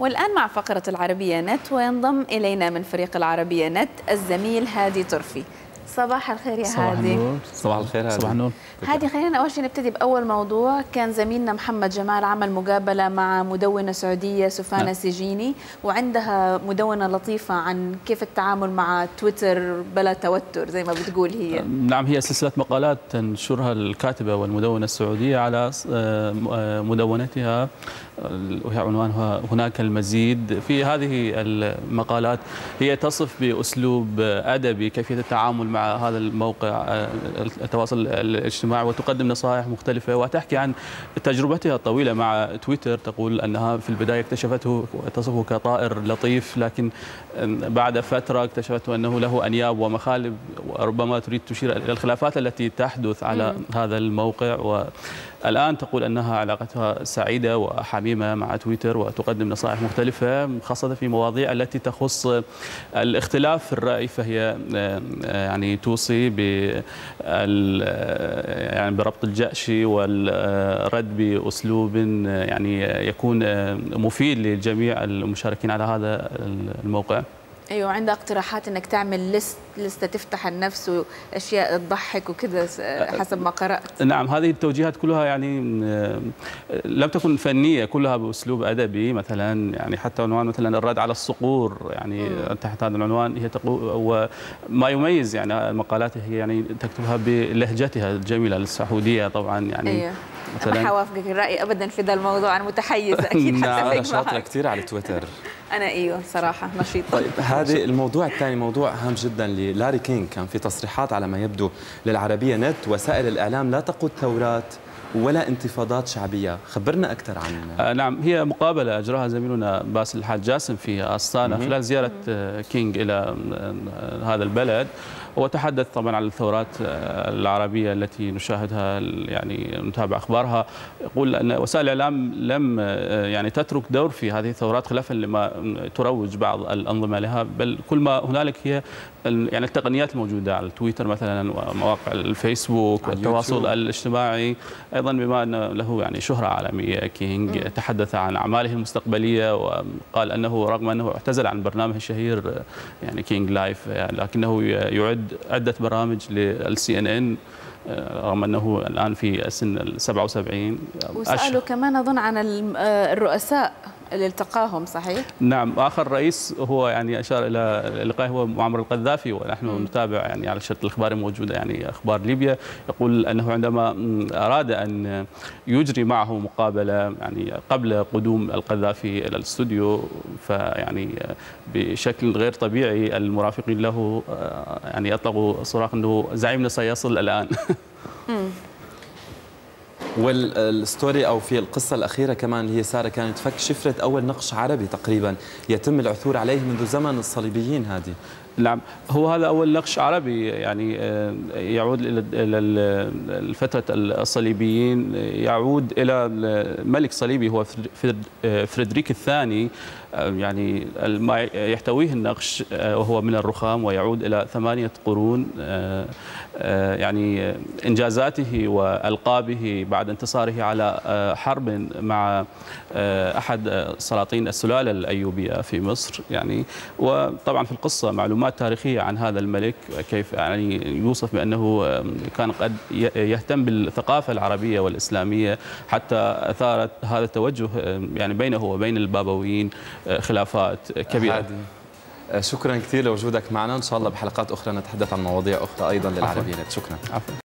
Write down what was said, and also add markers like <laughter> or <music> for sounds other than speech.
والآن مع فقرة العربية نت وينضم إلينا من فريق العربية نت الزميل هادي طرفي. صباح الخير يا صباح هادي. النور. صباح الخير هادي. صباح النور. هادي خلينا أول شيء نبتدي بأول موضوع. كان زميلنا محمد جمال عمل مقابلة مع مدونة سعودية سفانة نعم. سجيني وعندها مدونة لطيفة عن كيف التعامل مع تويتر بلا توتر زي ما بتقول هي. نعم هي سلسلة مقالات تنشرها الكاتبة والمدونة السعودية على آه، آه، مدونتها عنوانها هناك المزيد. في هذه المقالات هي تصف بأسلوب أدبي كيفية التعامل مع هذا الموقع التواصل الاجتماعي وتقدم نصائح مختلفة وتحكي عن تجربتها الطويلة مع تويتر. تقول أنها في البداية اكتشفته تصفه كطائر لطيف لكن بعد فترة اكتشفته أنه له أنياب ومخالب وربما تريد تشير إلى الخلافات التي تحدث على هذا الموقع. والآن تقول أنها علاقتها سعيدة وحميمة مع تويتر وتقدم نصائح مختلفة خاصة في مواضيع التي تخص الاختلاف في الرأي فهي آه، يعني توصي بال يعني بربط الجأش والرد بأسلوب يعني يكون مفيد لجميع المشاركين على هذا الموقع. أيوه عندها اقتراحات إنك تعمل لست لسته تفتح النفس وأشياء تضحك وكذا حسب ما قرأت. نعم هذه التوجيهات كلها يعني لم تكن فنية كلها بأسلوب أدبي مثلا يعني حتى عنوان مثلا الرد على الصقور يعني مم. تحت هذا العنوان هي تقول وما يميز يعني مقالاتها هي يعني تكتبها بلهجتها الجميلة السعودية طبعا يعني أيوه. ما حوافقك الرأي ابدا في ذا الموضوع أنا متحيزه أكيد <laughs> نعم، شاطرة كثير على تويتر. أنا إيوه صراحة نشيطة. طيب هذه الموضوع الثاني موضوع هام جدا للاري كينج كان في تصريحات على ما يبدو للعربية نت وسائل الإعلام لا تقود ثورات. ولا انتفاضات شعبية. خبرنا أكثر عن آه، نعم هي مقابلة أجراها زميلنا باسل الحاج جاسم في أستانا. خلال زيارة آه، كينج إلى آه، هذا البلد. وتحدث طبعا عن الثورات آه، العربية التي نشاهدها يعني نتابع أخبارها. يقول أن وسائل الإعلام لم آه، يعني تترك دور في هذه الثورات خلافا لما تروج بعض الأنظمة لها. بل كل ما هنالك هي يعني التقنيات الموجودة على تويتر مثلا ومواقع الفيسبوك والتواصل. الاجتماعي. أيضا بما أن له يعني شهرة عالمية كينج تحدث عن أعماله المستقبلية وقال أنه رغم أنه اعتزل عن برنامجه الشهير يعني كينج Live يعني لكنه يعد عده برامج لل CNN رغم أنه الآن في سن ال 77 وسألوا كمان أظن عن آه، الرؤساء. اللي التقاهم صحيح؟ نعم آخر رئيس هو يعني أشار إلى اللقاء هو معمر القذافي ونحن مم. نتابع يعني على الشريط الاخباري موجوده يعني أخبار ليبيا يقول أنه عندما م، أراد أن يجري معه مقابلة يعني قبل قدوم القذافي إلى الاستوديو فيعني بشكل غير طبيعي المرافقين له آه، يعني أطلقوا صراخ أنه زعيمنا سيصل الآن <laughs> مم. والستوري أو في القصة الأخيرة كمان هي سارة كانت فك شفرة أول نقش عربي تقريبا يتم العثور عليه منذ زمن الصليبيين هذه. نعم. هو هذا أول نقش عربي يعني آه، يعود إلى إلى ال- فترة الصليبيين. يعود إلى ملك صليبي هو آه، فريدريك الثاني. آه، يعني ما يحتويه النقش وهو من الرخام ويعود إلى ثمانية قرون. يعني إنجازاته وألقابه بعد انتصاره على حرب مع أحد سلاطين السلالة الأيوبية في مصر يعني. وطبعا في القصة معلومات تاريخية عن هذا الملك كيف يعني يوصف بأنه آم، كان قد يهتم بالثقافة العربية والإسلامية حتى أثارت هذا التوجه يعني بينه وبين البابويين آه، خلافات كبيرة هادي. آه، شكرا كثير لوجودك معنا ان شاء الله بحلقات أخرى نتحدث عن مواضيع أخرى أيضا للعربيه نت. شكرا عفوا